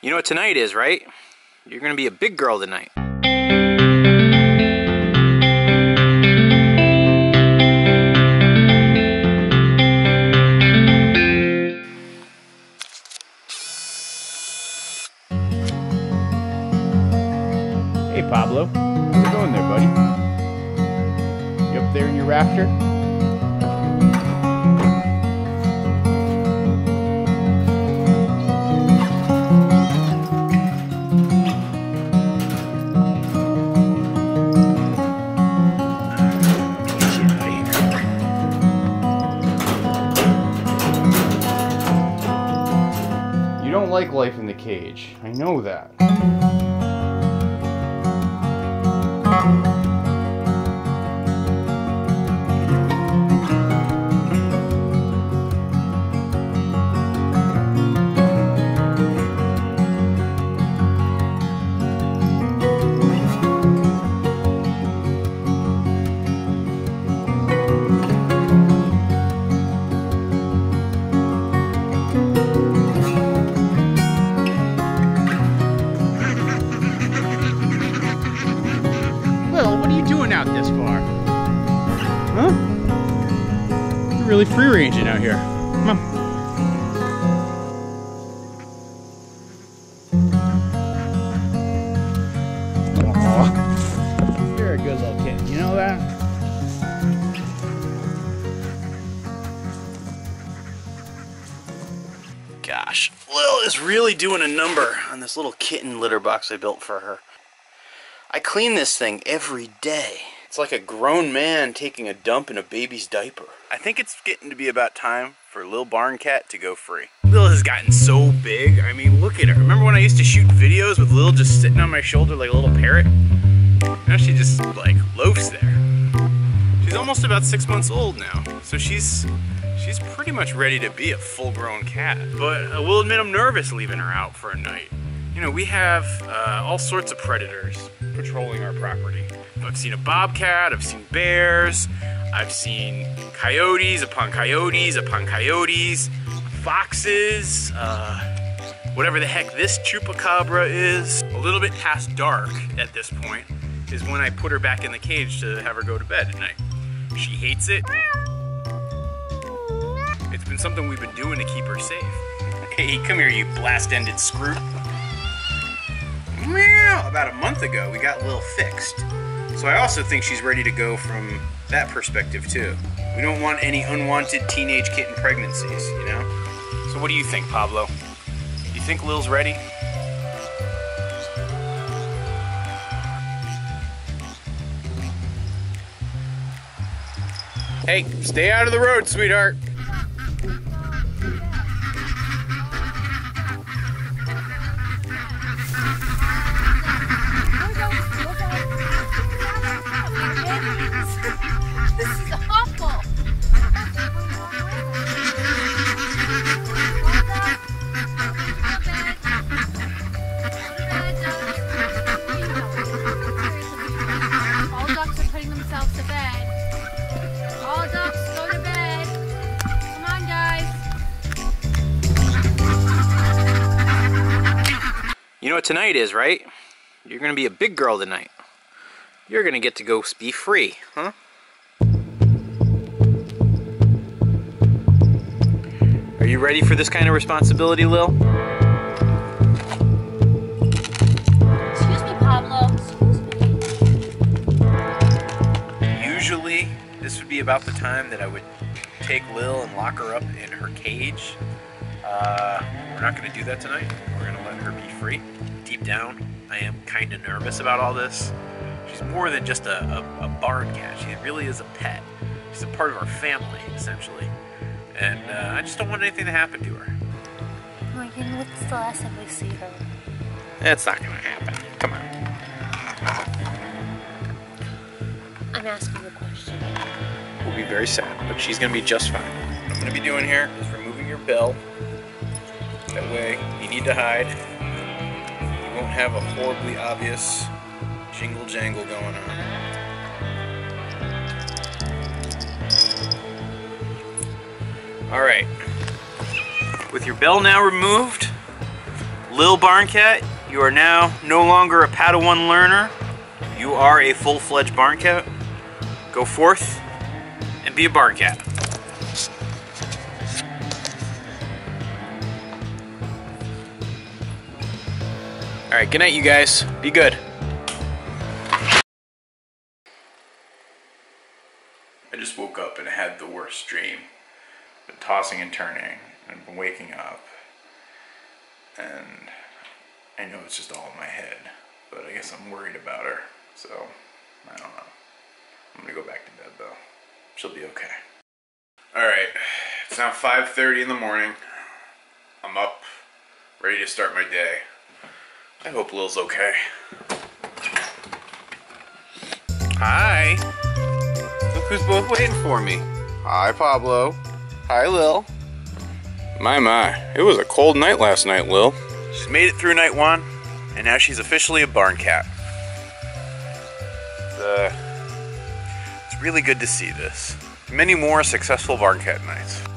You know what tonight is, right? You're gonna be a big girl tonight. Hey Pablo, how's it going there, buddy? You up there in your rafter? Like life in the cage. I know that. Really free ranging out here. Come on. Aw. You're a good little kid, you know that? Gosh, Lil is really doing a number on this little kitten litter box I built for her. I clean this thing every day. It's like a grown man taking a dump in a baby's diaper. I think it's getting to be about time for Lil Barn Cat to go free. Lil has gotten so big. I mean, look at her. Remember when I used to shoot videos with Lil just sitting on my shoulder like a little parrot? Now she just like loafs there. She's almost about six months old now, so she's she's pretty much ready to be a full-grown cat. But I will admit I'm nervous leaving her out for a night. You know, we have uh, all sorts of predators patrolling our property. I've seen a bobcat, I've seen bears, I've seen coyotes upon coyotes upon coyotes, foxes, uh, whatever the heck this chupacabra is. A little bit past dark at this point is when I put her back in the cage to have her go to bed at night. She hates it. It's been something we've been doing to keep her safe. Hey, come here, you blast-ended skrewt. About a month ago, we got Lil fixed. So I also think she's ready to go from that perspective too. We don't want any unwanted teenage kitten pregnancies, you know? So what do you think, Pablo? You think Lil's ready? Hey, stay out of the road, sweetheart. To bed. All ducks go to bed. Come on, guys. You know what tonight is, right? You're gonna be a big girl tonight. You're gonna get to go be free, huh? Are you ready for this kind of responsibility, Lil? Be about the time that I would take Lil and lock her up in her cage. Uh, we're not going to do that tonight. We're going to let her be free. Deep down, I am kind of nervous about all this. She's more than just a, a, a barn cat. She really is a pet. She's a part of our family, essentially. And uh, I just don't want anything to happen to her. Morgan, what's the last time we see her? That's not going to happen. Come on. I'm asking a question. Be very sad, but she's to be just fine. What I'm to be doing here is removing your bell. That way, you need to hide. You won't have a horribly obvious jingle jangle going on. All right. With your bell now removed, Lil Barn Cat, you are now no longer a Padawan learner. You are a full-fledged barn cat. Go forth be a bar cat. All right, good night, you guys. Be good. I just woke up and had the worst dream. Been tossing and turning and been waking up. And I know it's just all in my head, but I guess I'm worried about her. So, I don't know. I'm gonna go back. She'll be okay. Alright, it's now 5.30 in the morning. I'm up, ready to start my day. I hope Lil's okay. Hi. Look who's both waiting for me. Hi, Pablo. Hi, Lil. My, my. It was a cold night last night, Lil. She's made it through night one, and now she's officially a barn cat. Uh, it's really good to see this. Many more successful barn cat nights.